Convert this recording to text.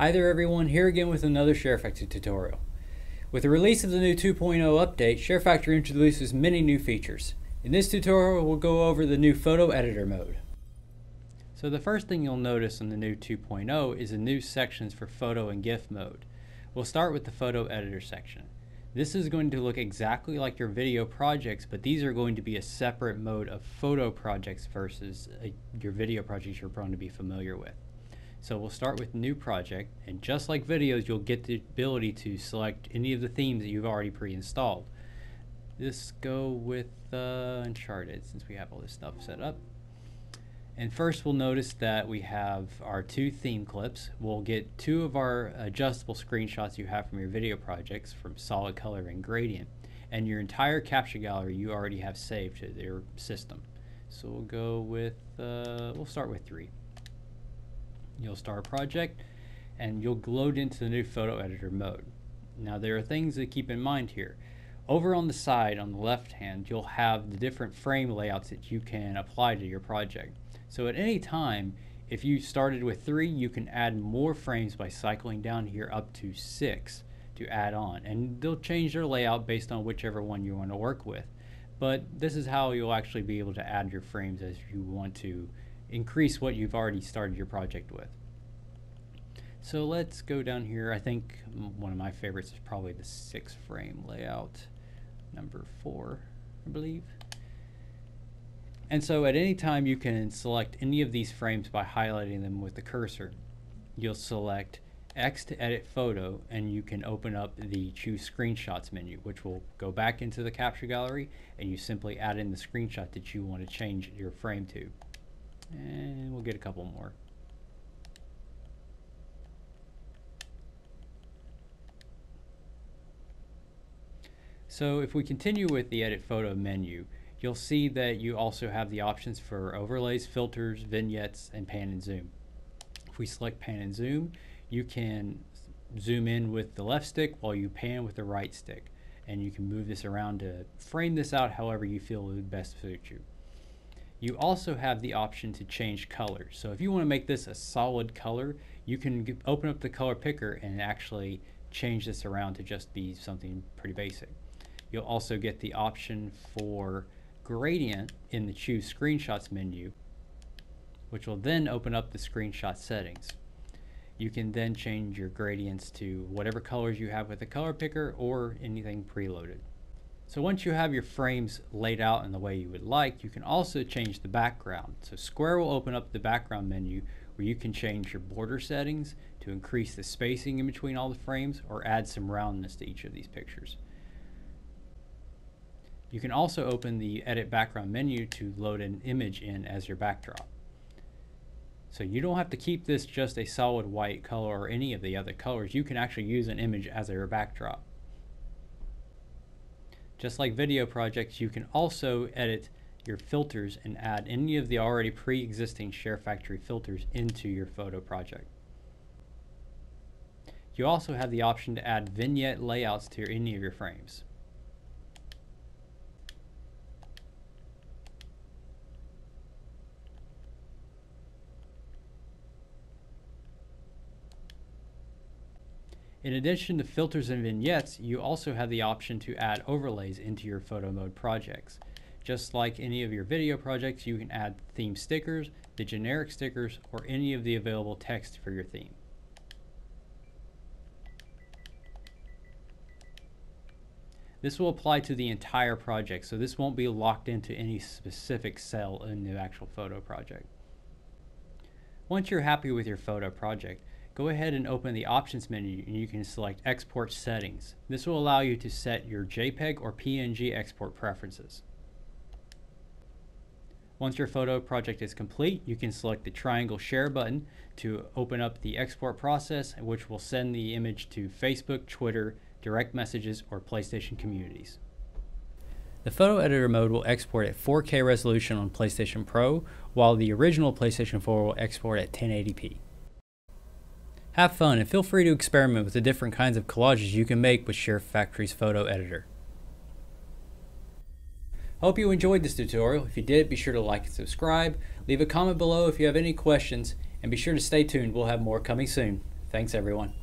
Hi there everyone, here again with another ShareFactory tutorial. With the release of the new 2.0 update, ShareFactory introduces many new features. In this tutorial, we'll go over the new photo editor mode. So the first thing you'll notice in the new 2.0 is the new sections for photo and GIF mode. We'll start with the photo editor section. This is going to look exactly like your video projects, but these are going to be a separate mode of photo projects versus uh, your video projects you're prone to be familiar with. So we'll start with new project, and just like videos, you'll get the ability to select any of the themes that you've already pre-installed. Let's go with uh, Uncharted, since we have all this stuff set up. And first we'll notice that we have our two theme clips. We'll get two of our adjustable screenshots you have from your video projects from Solid Color and Gradient. And your entire capture gallery you already have saved to your system. So we'll go with, uh, we'll start with three. You'll start a project and you'll load into the new photo editor mode. Now there are things to keep in mind here. Over on the side on the left hand you'll have the different frame layouts that you can apply to your project. So at any time if you started with three you can add more frames by cycling down here up to six to add on and they'll change their layout based on whichever one you want to work with. But this is how you'll actually be able to add your frames as you want to increase what you've already started your project with. So let's go down here. I think one of my favorites is probably the six frame layout, number four, I believe. And so at any time you can select any of these frames by highlighting them with the cursor. You'll select X to edit photo and you can open up the choose screenshots menu which will go back into the capture gallery and you simply add in the screenshot that you want to change your frame to. And we'll get a couple more. So if we continue with the edit photo menu, you'll see that you also have the options for overlays, filters, vignettes, and pan and zoom. If we select pan and zoom, you can zoom in with the left stick while you pan with the right stick. And you can move this around to frame this out however you feel would best suit you. You also have the option to change colors. So if you want to make this a solid color, you can open up the color picker and actually change this around to just be something pretty basic. You'll also get the option for gradient in the choose screenshots menu, which will then open up the screenshot settings. You can then change your gradients to whatever colors you have with the color picker or anything preloaded. So once you have your frames laid out in the way you would like, you can also change the background. So Square will open up the background menu where you can change your border settings to increase the spacing in between all the frames or add some roundness to each of these pictures. You can also open the edit background menu to load an image in as your backdrop. So you don't have to keep this just a solid white color or any of the other colors. You can actually use an image as your backdrop. Just like video projects, you can also edit your filters and add any of the already pre-existing ShareFactory filters into your photo project. You also have the option to add vignette layouts to any of your frames. In addition to filters and vignettes, you also have the option to add overlays into your photo mode projects. Just like any of your video projects, you can add theme stickers, the generic stickers, or any of the available text for your theme. This will apply to the entire project, so this won't be locked into any specific cell in the actual photo project. Once you're happy with your photo project, go ahead and open the options menu and you can select export settings. This will allow you to set your JPEG or PNG export preferences. Once your photo project is complete, you can select the triangle share button to open up the export process, which will send the image to Facebook, Twitter, direct messages, or PlayStation communities. The photo editor mode will export at 4K resolution on PlayStation Pro, while the original PlayStation 4 will export at 1080p. Have fun and feel free to experiment with the different kinds of collages you can make with ShareFactory's photo editor. Hope you enjoyed this tutorial. If you did, be sure to like and subscribe. Leave a comment below if you have any questions, and be sure to stay tuned. We'll have more coming soon. Thanks everyone.